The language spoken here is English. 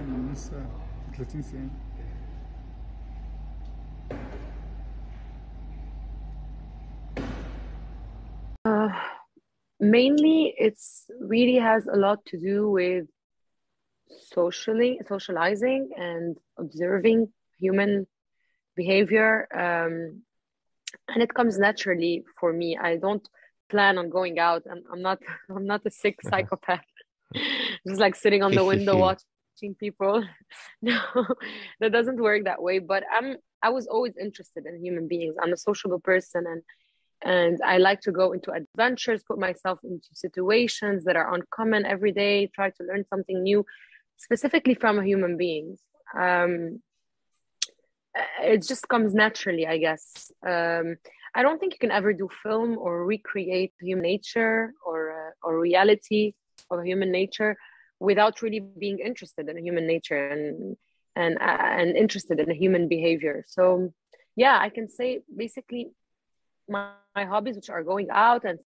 من لسه 30 سنة Uh, mainly, it's really has a lot to do with socially socializing and observing human behavior um, and it comes naturally for me i don't plan on going out i'm, I'm not i'm not a sick psychopath just like sitting on the window watching people. No that doesn't work that way but i'm i was always interested in human beings. I'm a sociable person and and i like to go into adventures put myself into situations that are uncommon every day try to learn something new specifically from human beings um, it just comes naturally i guess. Um, i don't think you can ever do film or recreate human nature or uh, or reality of human nature without really being interested in human nature and and uh, and interested in human behavior. So yeah i can say basically my, my hobbies which are going out and